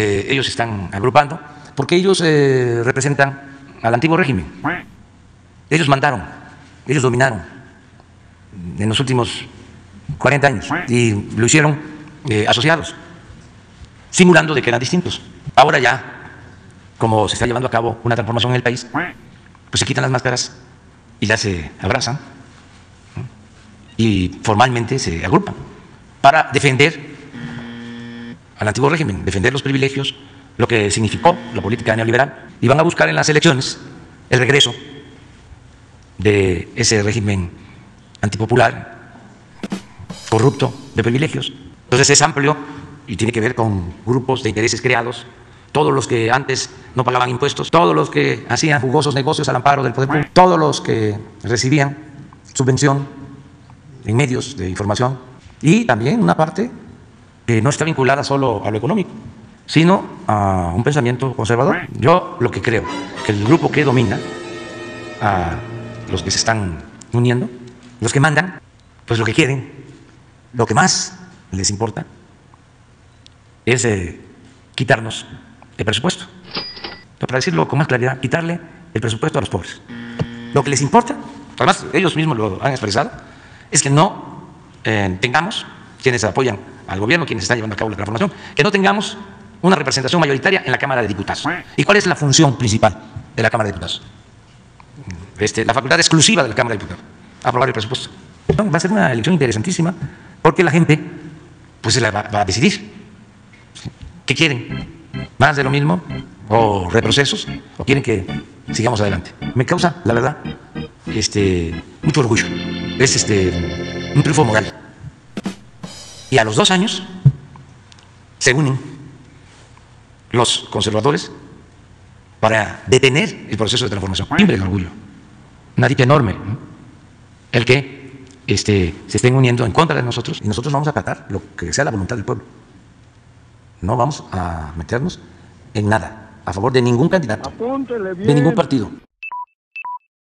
Eh, ellos están agrupando porque ellos eh, representan al antiguo régimen. Ellos mandaron, ellos dominaron en los últimos 40 años y lo hicieron eh, asociados, simulando de que eran distintos. Ahora ya, como se está llevando a cabo una transformación en el país, pues se quitan las máscaras y ya se abrazan y formalmente se agrupan para defender al antiguo régimen, defender los privilegios, lo que significó la política neoliberal, y van a buscar en las elecciones el regreso de ese régimen antipopular, corrupto, de privilegios. Entonces es amplio y tiene que ver con grupos de intereses creados, todos los que antes no pagaban impuestos, todos los que hacían jugosos negocios al amparo del poder público, todos los que recibían subvención en medios de información y también una parte no está vinculada solo a lo económico, sino a un pensamiento conservador. Yo lo que creo, que el grupo que domina a los que se están uniendo, los que mandan, pues lo que quieren, lo que más les importa es eh, quitarnos el presupuesto. Para decirlo con más claridad, quitarle el presupuesto a los pobres. Lo que les importa, además ellos mismos lo han expresado, es que no eh, tengamos, quienes apoyan al gobierno, quienes están llevando a cabo la transformación, que no tengamos una representación mayoritaria en la Cámara de Diputados. ¿Y cuál es la función principal de la Cámara de Diputados? Este, la facultad exclusiva de la Cámara de Diputados, aprobar el presupuesto. Va a ser una elección interesantísima porque la gente pues va, a decidir. ¿Qué quieren? ¿Más de lo mismo? ¿O retrocesos? ¿O quieren que sigamos adelante? Me causa, la verdad, este, mucho orgullo. Es este, un triunfo moral. Y a los dos años se unen los conservadores para detener el proceso de transformación. Timbre de orgullo. Una dicha enorme. ¿no? El que este, se estén uniendo en contra de nosotros y nosotros vamos a acatar lo que sea la voluntad del pueblo. No vamos a meternos en nada a favor de ningún candidato, Apúntele bien. de ningún partido.